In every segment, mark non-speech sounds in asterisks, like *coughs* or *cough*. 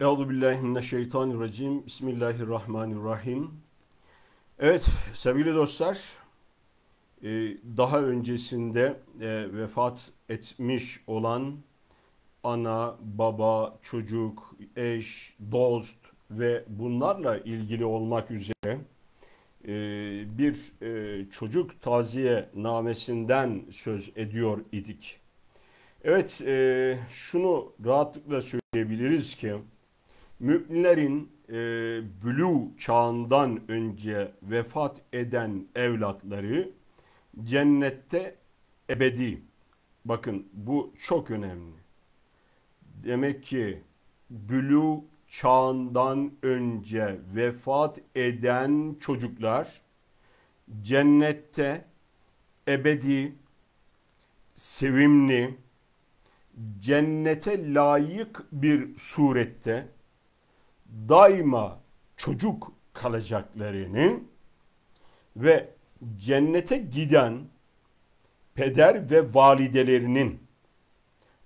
Euzu billahi mineşşeytanirracim. Bismillahirrahmanirrahim. Evet sevgili dostlar, e, daha öncesinde e, vefat etmiş olan ana, baba, çocuk, eş, dost ve bunlarla ilgili olmak üzere e, bir çocuk taziye namesinden söz ediyor idik. Evet şunu rahatlıkla söyleyebiliriz ki müminlerin e, bülü çağından önce vefat eden evlatları cennette ebedi. Bakın bu çok önemli. Demek ki bülü çağından önce vefat eden çocuklar cennette ebedi, sevimli, cennete layık bir surette daima çocuk kalacaklarını ve cennete giden peder ve validelerinin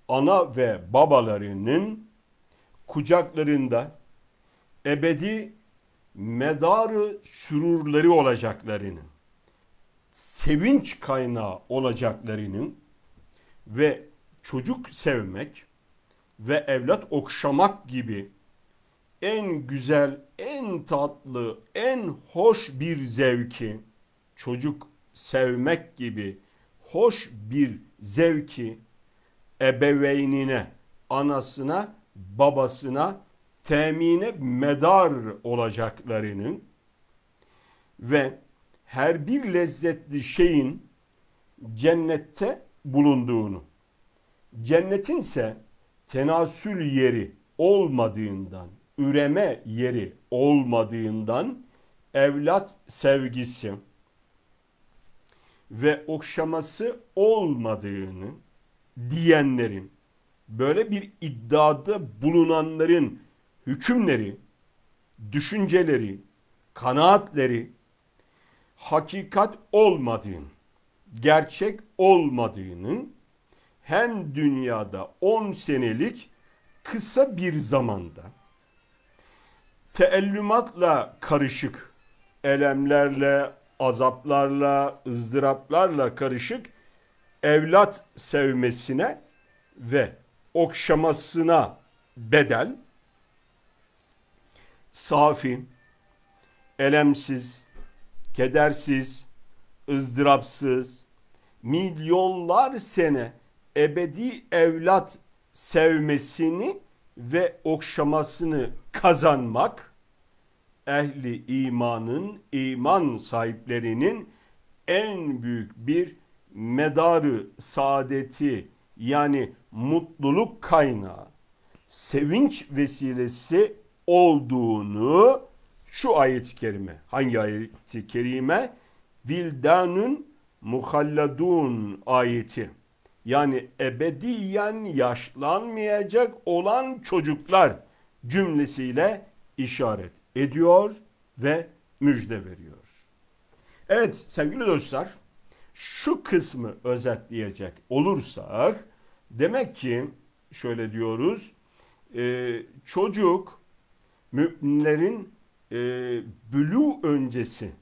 ana ve babalarının kucaklarında ebedi medarı sürurları olacaklarını, sevinç kaynağı olacaklarının ve çocuk sevmek ve evlat okşamak gibi en güzel, en tatlı, en hoş bir zevki çocuk sevmek gibi hoş bir zevki ebeveynine, anasına, babasına temine medar olacaklarının ve her bir lezzetli şeyin cennette bulunduğunu, cennetin ise tenasül yeri olmadığından, üreme yeri olmadığından evlat sevgisi ve okşaması olmadığını diyenlerin böyle bir iddiada bulunanların hükümleri, düşünceleri, kanaatleri hakikat olmadığını, gerçek olmadığının hem dünyada 10 senelik kısa bir zamanda teellümatla karışık, elemlerle, azaplarla, ızdıraplarla karışık evlat sevmesine ve okşamasına bedel, safi, elemsiz, kedersiz, ızdırapsız, milyonlar sene ebedi evlat sevmesini ve okşamasını kazanmak ehli imanın, iman sahiplerinin en büyük bir medarı saadeti yani mutluluk kaynağı, sevinç vesilesi olduğunu şu ayet-i kerime, hangi ayet-i kerime? Vildanun muhalladun ayeti yani ebediyen yaşlanmayacak olan çocuklar cümlesiyle işaret ediyor ve müjde veriyor. Evet sevgili dostlar şu kısmı özetleyecek olursak demek ki şöyle diyoruz e, çocuk müminlerin e, bülü öncesi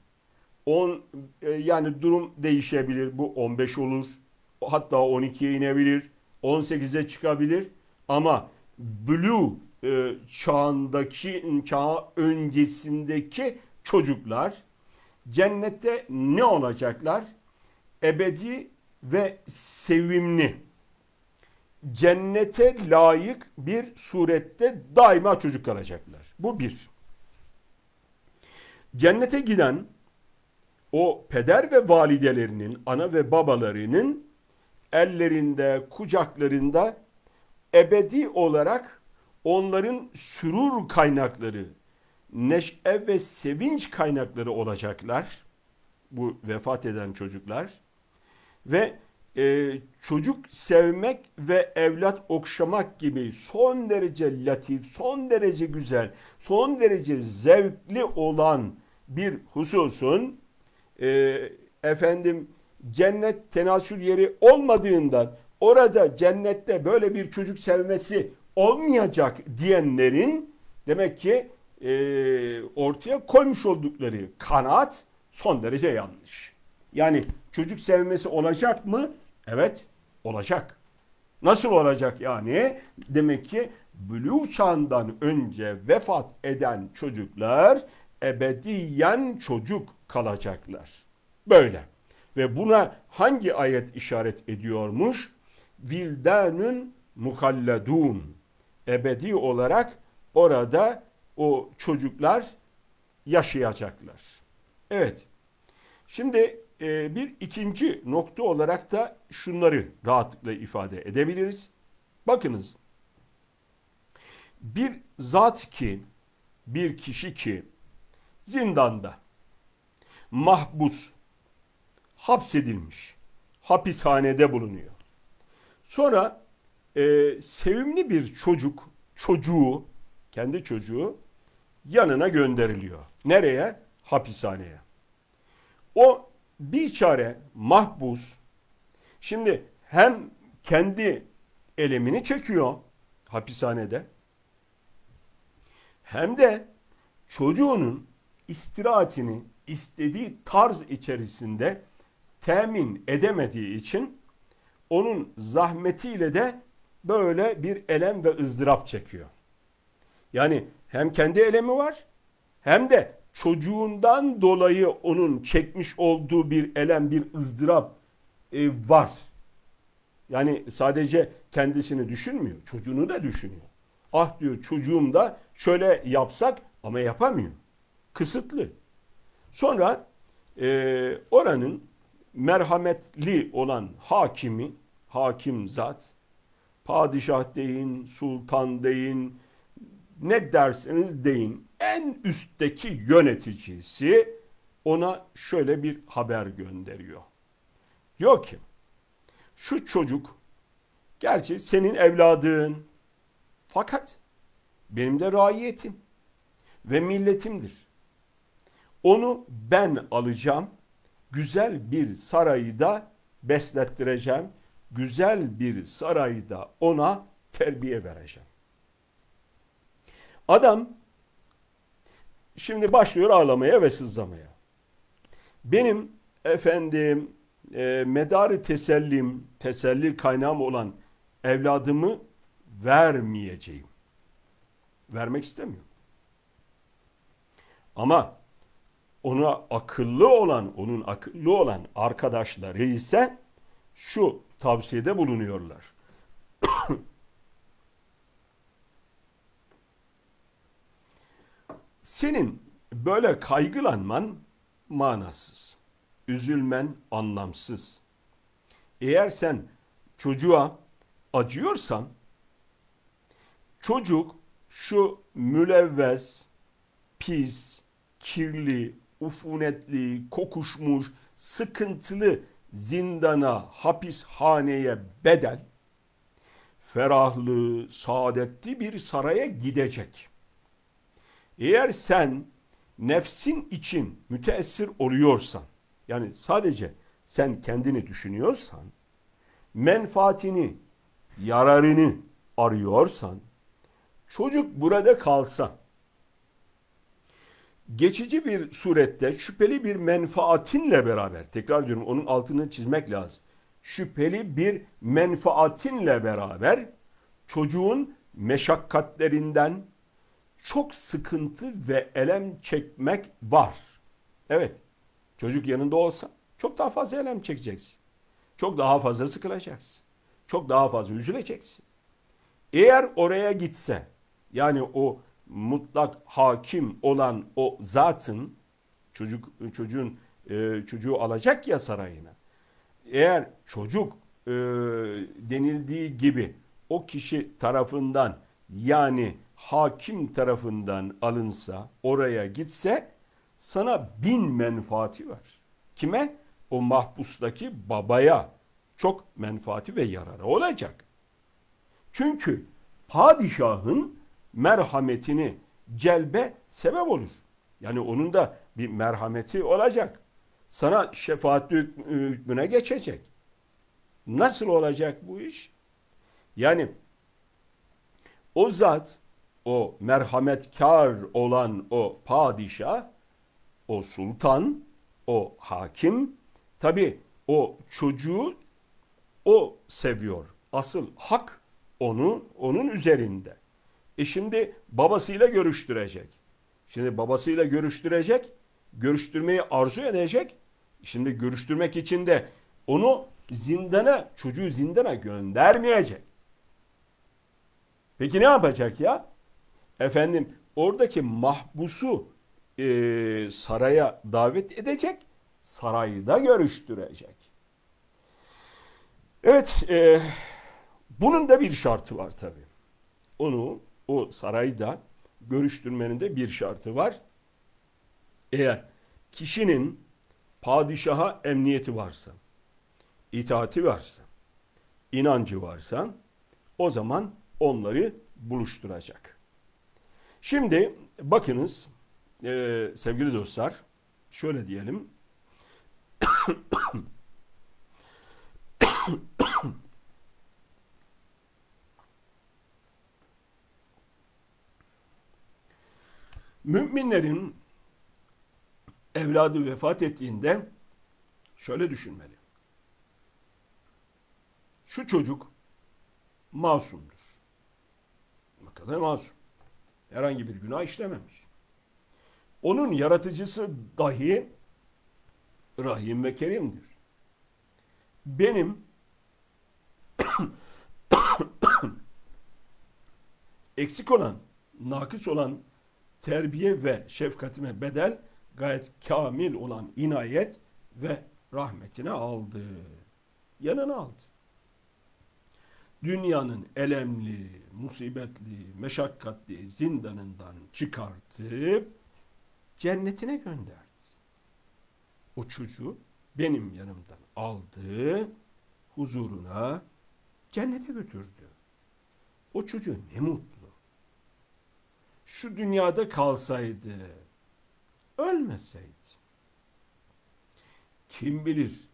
on, e, yani durum değişebilir bu 15 olur hatta 12'ye inebilir, 18'e çıkabilir ama blue e, çağındaki çağ öncesindeki çocuklar cennette ne olacaklar? Ebedi ve sevimli. Cennete layık bir surette daima çocuk kalacaklar. Bu bir. Cennete giden o peder ve validelerinin, ana ve babalarının ellerinde, kucaklarında ebedi olarak onların sürur kaynakları, neşe ve sevinç kaynakları olacaklar. Bu vefat eden çocuklar. Ve e, çocuk sevmek ve evlat okşamak gibi son derece latif, son derece güzel, son derece zevkli olan bir hususun e, efendim cennet tenasül yeri olmadığından orada cennette böyle bir çocuk sevmesi olmayacak diyenlerin Demek ki e, ortaya koymuş oldukları kanaat son derece yanlış. Yani çocuk sevmesi olacak mı? Evet olacak. Nasıl olacak yani? Demek ki bülü çağından önce vefat eden çocuklar ebediyen çocuk kalacaklar. Böyle. Ve buna hangi ayet işaret ediyormuş? Vildanun muhalladun. Ebedi olarak orada o çocuklar yaşayacaklar. Evet. Şimdi e, bir ikinci nokta olarak da şunları rahatlıkla ifade edebiliriz. Bakınız. Bir zat ki, bir kişi ki zindanda, mahbus, hapsedilmiş, hapishanede bulunuyor. Sonra e, sevimli bir çocuk, çocuğu, kendi çocuğu yanına gönderiliyor. Nereye? Hapishaneye. O bir çare mahbus şimdi hem kendi elemini çekiyor hapishanede hem de çocuğunun istirahatini istediği tarz içerisinde temin edemediği için onun zahmetiyle de böyle bir elem ve ızdırap çekiyor. Yani hem kendi elemi var hem de çocuğundan dolayı onun çekmiş olduğu bir elem, bir ızdırap e, var. Yani sadece kendisini düşünmüyor, çocuğunu da düşünüyor. Ah diyor çocuğum da şöyle yapsak ama yapamıyor. Kısıtlı. Sonra e, oranın merhametli olan hakimi, hakim zat, padişah deyin, sultan deyin, ne derseniz deyin en üstteki yöneticisi ona şöyle bir haber gönderiyor. Diyor ki şu çocuk gerçi senin evladın fakat benim de raiyetim ve milletimdir. Onu ben alacağım, güzel bir sarayda beslettireceğim, güzel bir sarayda ona terbiye vereceğim. Adam şimdi başlıyor ağlamaya ve sızlamaya. Benim efendim e, medarı tesellim, teselli kaynağım olan evladımı vermeyeceğim. Vermek istemiyorum. Ama ona akıllı olan, onun akıllı olan arkadaşları ise şu tavsiyede bulunuyorlar. *coughs* Senin böyle kaygılanman manasız. Üzülmen anlamsız. Eğer sen çocuğa acıyorsan çocuk şu mülevvez, pis, kirli, ufunetli, kokuşmuş, sıkıntılı zindana, hapishaneye bedel, ferahlı, saadetli bir saraya gidecek. Eğer sen nefsin için müteessir oluyorsan, yani sadece sen kendini düşünüyorsan, menfaatini, yararını arıyorsan, çocuk burada kalsa, geçici bir surette şüpheli bir menfaatinle beraber, tekrar diyorum onun altını çizmek lazım. Şüpheli bir menfaatinle beraber çocuğun meşakkatlerinden, çok sıkıntı ve elem çekmek var. Evet. Çocuk yanında olsa çok daha fazla elem çekeceksin. Çok daha fazla sıkılacaksın. Çok daha fazla üzüleceksin. Eğer oraya gitse yani o mutlak hakim olan o zatın çocuk çocuğun e, çocuğu alacak ya sarayına. Eğer çocuk e, denildiği gibi o kişi tarafından yani hakim tarafından alınsa, oraya gitse sana bin menfaati var. Kime? O mahpustaki babaya çok menfaati ve yararı olacak. Çünkü padişahın merhametini celbe sebep olur. Yani onun da bir merhameti olacak. Sana şefaat hükmüne geçecek. Nasıl olacak bu iş? Yani o zat o merhametkar olan o padişah, o sultan, o hakim tabi o çocuğu o seviyor. Asıl hak onu onun üzerinde. E şimdi babasıyla görüştürecek. Şimdi babasıyla görüştürecek. Görüştürmeyi arzu edecek. Şimdi görüştürmek için de onu zindana, çocuğu zindana göndermeyecek. Peki ne yapacak ya? Efendim oradaki mahbusu e, saraya davet edecek. Sarayda görüştürecek. Evet, e, bunun da bir şartı var tabi. Onu o sarayda görüştürmenin de bir şartı var. Eğer kişinin padişaha emniyeti varsa, itaati varsa, inancı varsa o zaman onları buluşturacak. Şimdi bakınız e, sevgili dostlar şöyle diyelim. *coughs* Müminlerin evladı vefat ettiğinde şöyle düşünmeli. Şu çocuk masumdur. Ne kadar masum. Herhangi bir günah işlememiş. Onun yaratıcısı dahi Rahim ve Kerim'dir. Benim *coughs* eksik olan, nakıs olan terbiye ve şefkatime bedel gayet kamil olan inayet ve rahmetine aldı. Yanına aldı. Dünyanın elemli, musibetli, meşakkatli zindanından çıkartıp cennetine gönderdi. O çocuğu benim yanımdan aldı, huzuruna cennete götürdü. O çocuğu ne mutlu. Şu dünyada kalsaydı, ölmeseydi, kim bilir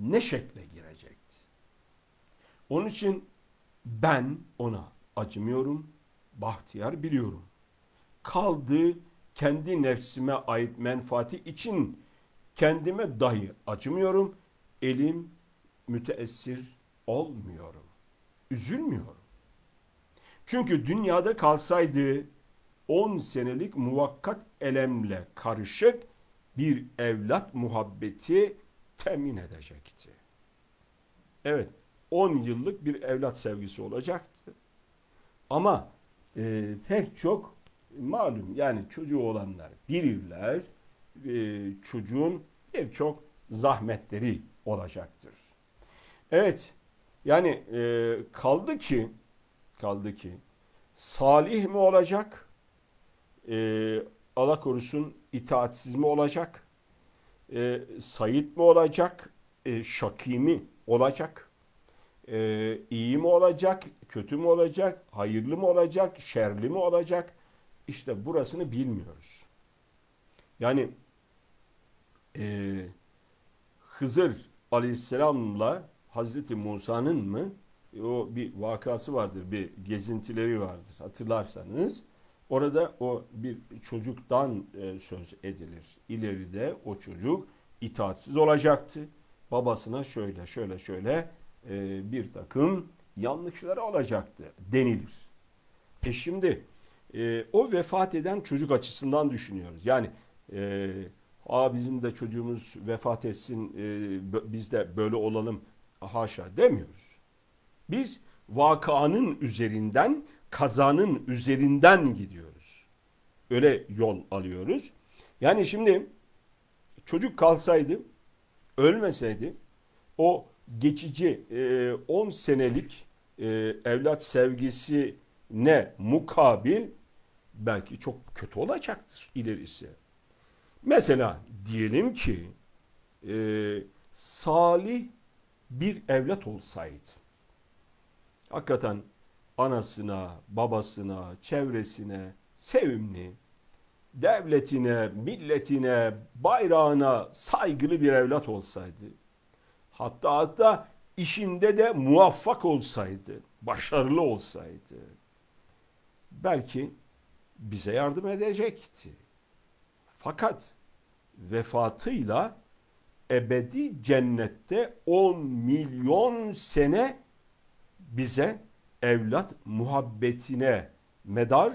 ne şekle girecekti. Onun için ben ona acımıyorum, bahtiyar biliyorum. Kaldı kendi nefsime ait menfaati için kendime dahi acımıyorum. Elim müteessir olmuyorum. Üzülmüyorum. Çünkü dünyada kalsaydı 10 senelik muvakkat elemle karışık bir evlat muhabbeti temin edecekti. Evet, 10 yıllık bir evlat sevgisi olacaktı. Ama e, pek çok malum yani çocuğu olanlar bilirler e, çocuğun pek çok zahmetleri olacaktır. Evet yani e, kaldı ki kaldı ki salih mi olacak e, Allah korusun itaatsiz mi olacak? E, sayit mi olacak? E, şaki mi olacak? E, iyi mi olacak? Kötü mü olacak? Hayırlı mı olacak? Şerli mi olacak? İşte burasını bilmiyoruz. Yani e, Hızır aleyhisselamla Hazreti Musa'nın mı? O bir vakası vardır, bir gezintileri vardır hatırlarsanız. Orada o bir çocuktan e, söz edilir. İleride o çocuk itaatsiz olacaktı. Babasına şöyle şöyle şöyle e, bir takım yanlışları olacaktı denilir. E şimdi e, o vefat eden çocuk açısından düşünüyoruz. Yani e, Aa bizim de çocuğumuz vefat etsin e, biz de böyle olalım haşa demiyoruz. Biz vakanın üzerinden kazanın üzerinden gidiyoruz. Öyle yol alıyoruz. Yani şimdi çocuk kalsaydı ölmeseydi o geçici 10 e, senelik e, evlat sevgisi ne mukabil belki çok kötü olacaktı ilerisi. Mesela diyelim ki e, salih bir evlat olsaydı hakikaten anasına, babasına, çevresine sevimli, devletine, milletine, bayrağına saygılı bir evlat olsaydı, hatta hatta işinde de muvaffak olsaydı, başarılı olsaydı, belki bize yardım edecekti. Fakat vefatıyla ebedi cennette 10 milyon sene bize evlat muhabbetine medar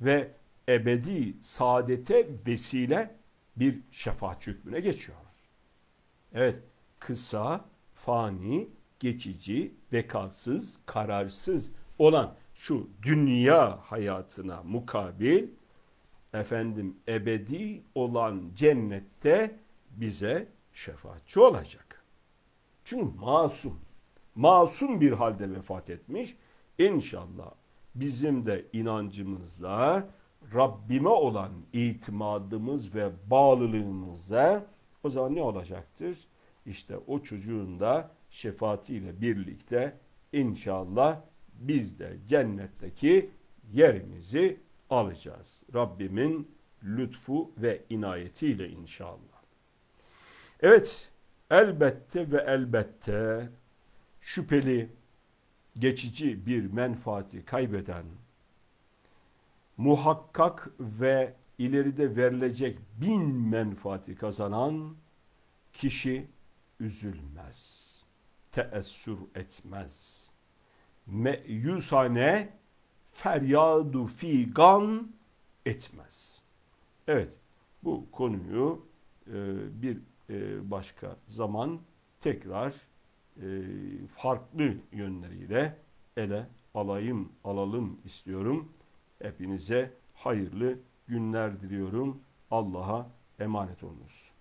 ve ebedi saadete vesile bir şefaat hükmüne geçiyor. Evet, kısa, fani, geçici, bekasız, kararsız olan şu dünya hayatına mukabil efendim ebedi olan cennette bize şefaatçi olacak. Çünkü masum, masum bir halde vefat etmiş. İnşallah bizim de inancımızla Rabbime olan itimadımız ve bağlılığımıza o zaman ne olacaktır? İşte o çocuğun da şefaatiyle birlikte inşallah biz de cennetteki yerimizi alacağız. Rabbimin lütfu ve inayetiyle inşallah. Evet, elbette ve elbette şüpheli, geçici bir menfaati kaybeden, muhakkak ve ileride verilecek bin menfaati kazanan kişi üzülmez, teessür etmez. Meyusane feryadu figan etmez. Evet, bu konuyu e, bir e, başka zaman tekrar e, farklı yönleriyle ele alayım, alalım istiyorum. Hepinize hayırlı günler diliyorum. Allah'a emanet olunuz.